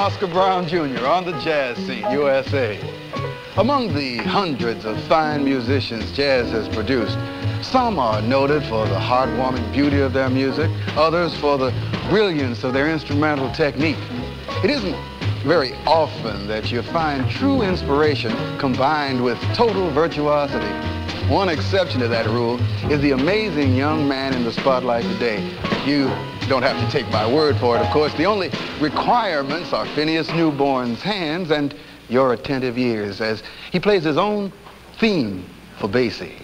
Oscar Brown Jr. on the jazz scene, USA. Among the hundreds of fine musicians jazz has produced, some are noted for the heartwarming beauty of their music, others for the brilliance of their instrumental technique. It isn't very often that you find true inspiration combined with total virtuosity. One exception to that rule is the amazing young man in the spotlight today. You don't have to take my word for it, of course. The only requirements are Phineas Newborn's hands and your attentive ears as he plays his own theme for Basie.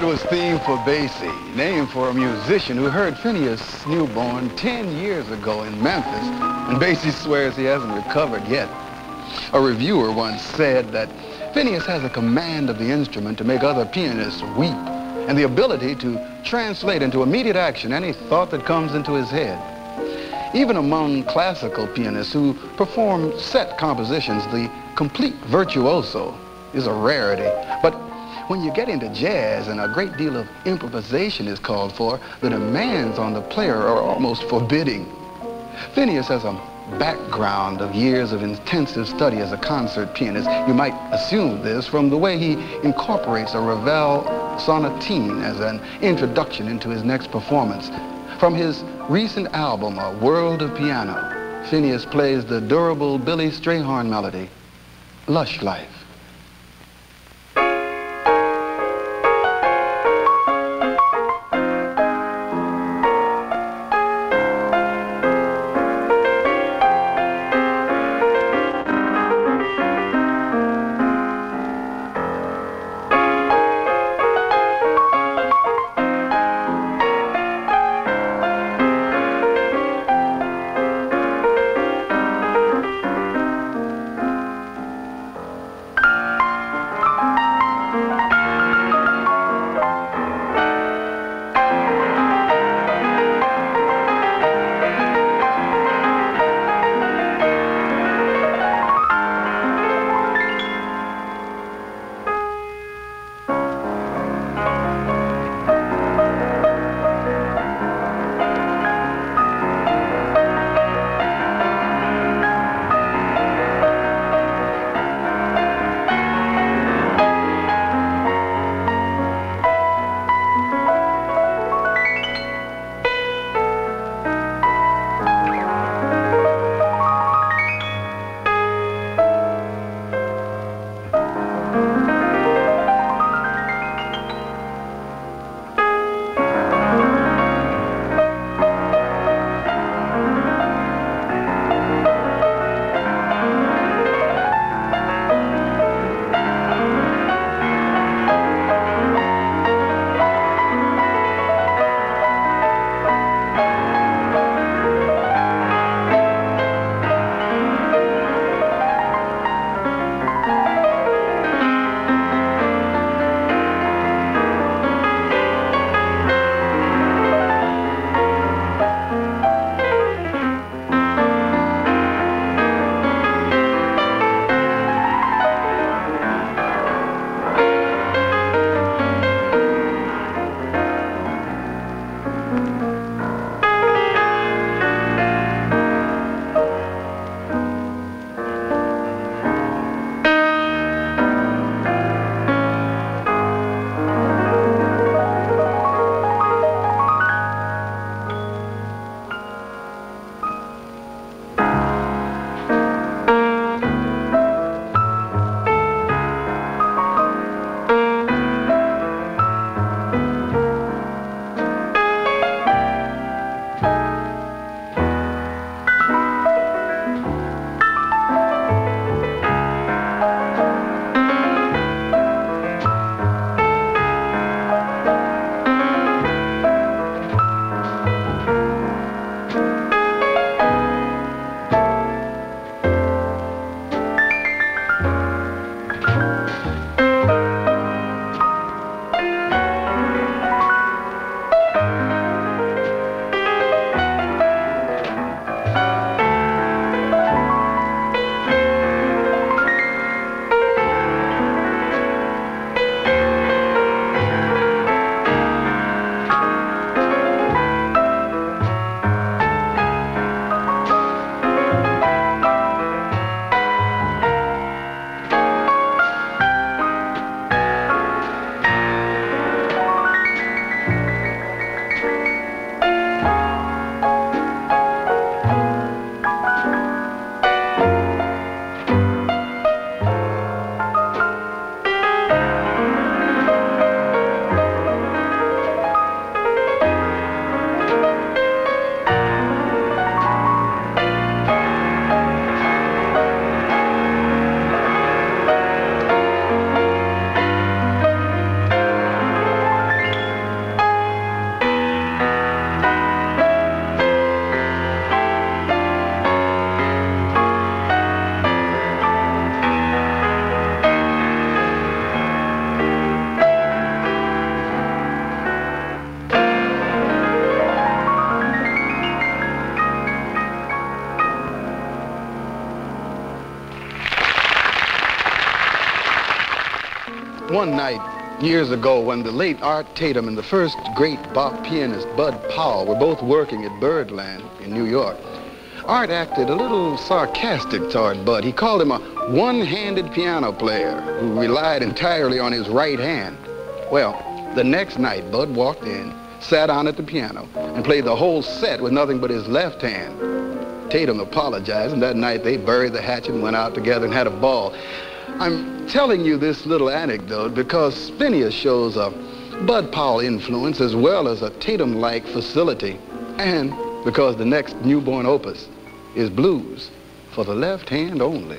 That was Theme for Basie, named for a musician who heard Phineas Newborn 10 years ago in Memphis, and Basie swears he hasn't recovered yet. A reviewer once said that Phineas has a command of the instrument to make other pianists weep, and the ability to translate into immediate action any thought that comes into his head. Even among classical pianists who perform set compositions, the complete virtuoso is a rarity. But when you get into jazz and a great deal of improvisation is called for, the demands on the player are almost forbidding. Phineas has a background of years of intensive study as a concert pianist. You might assume this from the way he incorporates a Ravel sonatine as an introduction into his next performance. From his recent album, A World of Piano, Phineas plays the durable Billy Strayhorn melody, Lush Life. One night years ago when the late Art Tatum and the first great bop pianist Bud Powell were both working at Birdland in New York. Art acted a little sarcastic toward Bud. He called him a one-handed piano player who relied entirely on his right hand. Well, the next night, Bud walked in, sat down at the piano, and played the whole set with nothing but his left hand. Tatum apologized, and that night they buried the hatchet and went out together and had a ball. I'm telling you this little anecdote because Phineas shows a Bud Powell influence as well as a Tatum-like facility, and because the next Newborn opus is blues for the left hand only.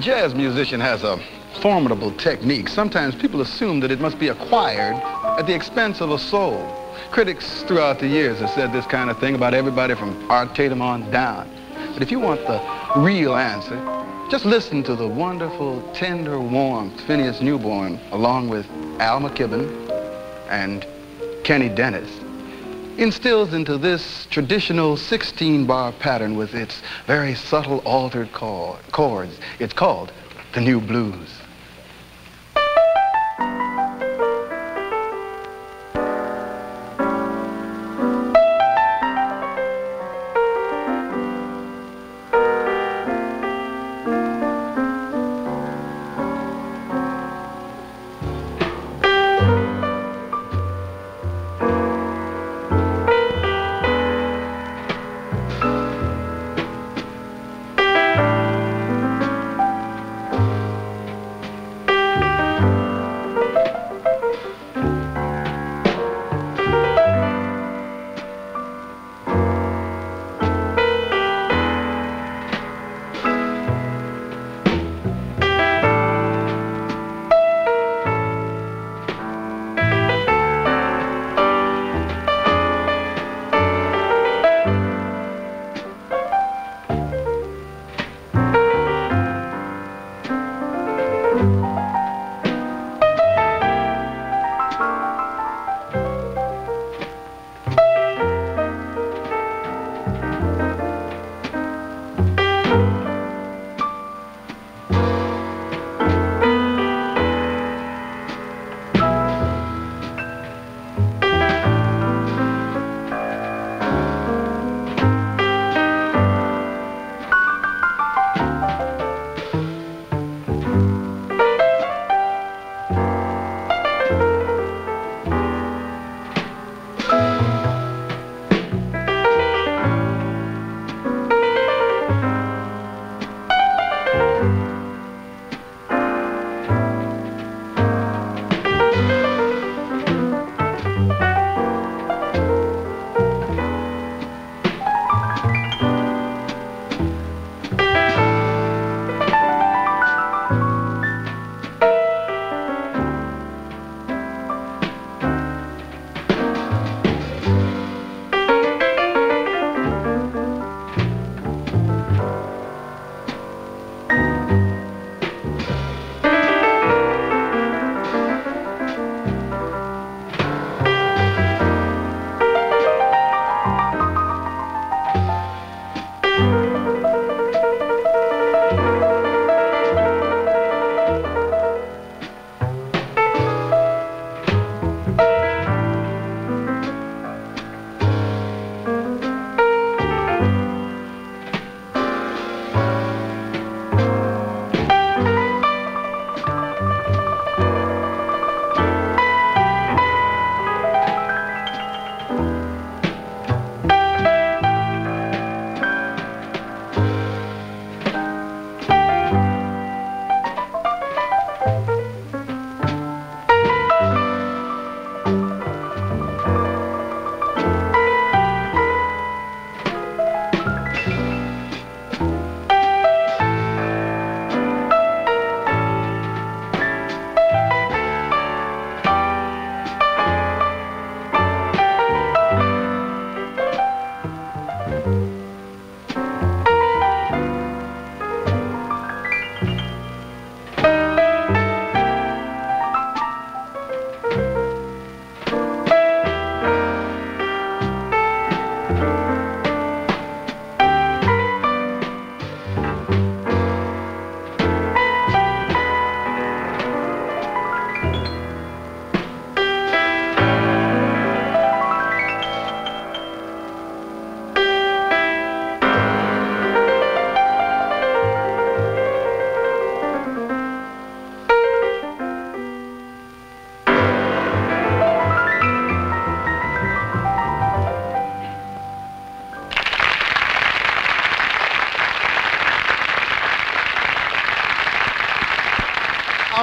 Jazz musician has a formidable technique, sometimes people assume that it must be acquired at the expense of a soul. Critics throughout the years have said this kind of thing about everybody from Art Tatum on down. But if you want the real answer, just listen to the wonderful, tender warmth Phineas Newborn, along with Al McKibbon and Kenny Dennis, instills into this traditional 16-bar pattern with its very subtle altered chords. It's called the New Blues.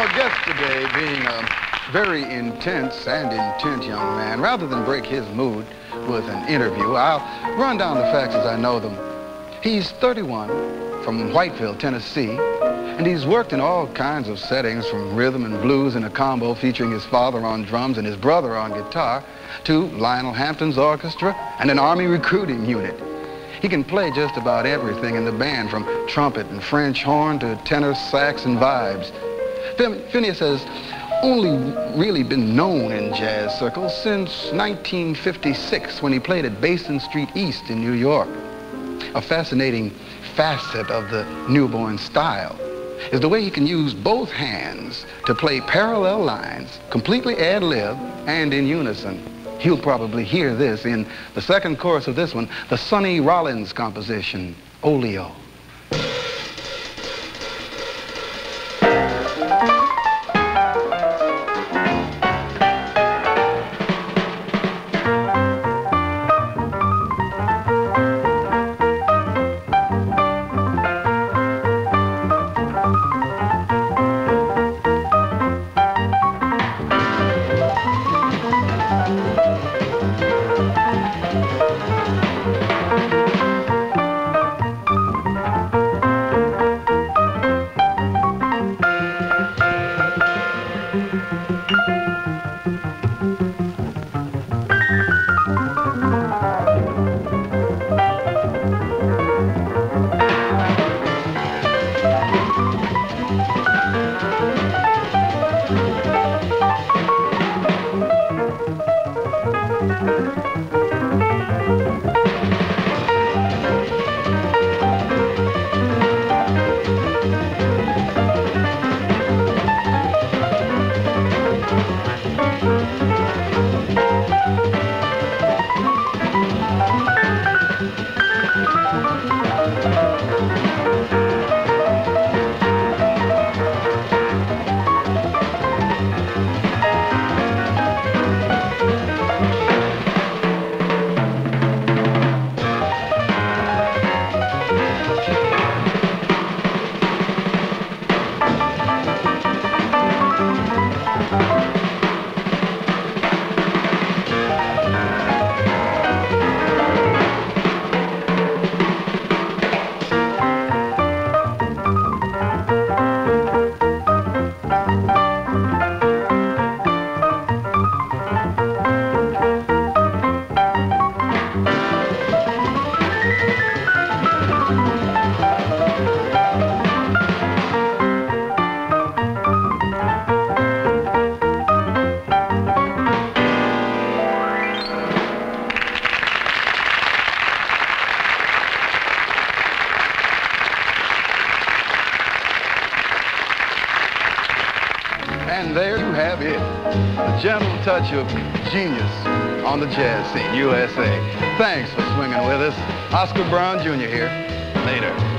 Our guest today being a very intense and intent young man, rather than break his mood with an interview, I'll run down the facts as I know them. He's 31 from Whiteville, Tennessee, and he's worked in all kinds of settings from rhythm and blues in a combo featuring his father on drums and his brother on guitar to Lionel Hampton's orchestra and an army recruiting unit. He can play just about everything in the band from trumpet and French horn to tenor sax and vibes. Phineas has only really been known in jazz circles since 1956 when he played at Basin Street East in New York. A fascinating facet of the Newborn style is the way he can use both hands to play parallel lines, completely ad-lib and in unison. You'll probably hear this in the second chorus of this one, the Sonny Rollins composition, Oleo. Of genius on the jazz scene, USA. Thanks for swinging with us. Oscar Brown Jr. here. Later.